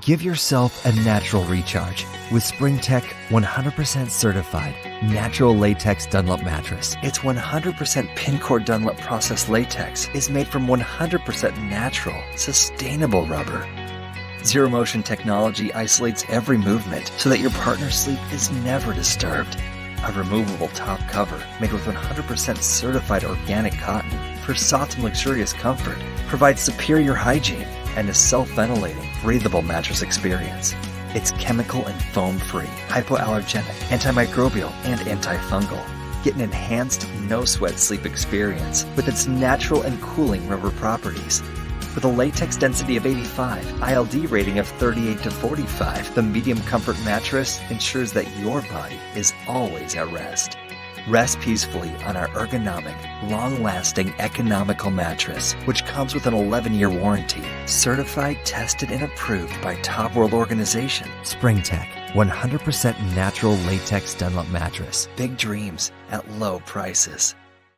Give yourself a natural recharge with Springtek 100% certified natural latex Dunlop mattress. Its 100% Pincore Dunlop process latex is made from 100% natural, sustainable rubber. Zero motion technology isolates every movement so that your partner's sleep is never disturbed. A removable top cover made with 100% certified organic cotton for soft and luxurious comfort provides superior hygiene and a self ventilating, breathable mattress experience. It's chemical and foam free, hypoallergenic, antimicrobial, and antifungal. Get an enhanced, no sweat sleep experience with its natural and cooling rubber properties. With a latex density of 85, ILD rating of 38 to 45, the medium comfort mattress ensures that your body is always at rest. Rest peacefully on our ergonomic, long lasting, economical mattress, which comes with an 11 year warranty. Certified, tested, and approved by top world organization. Springtek, 100% natural latex Dunlop mattress. Big dreams at low prices.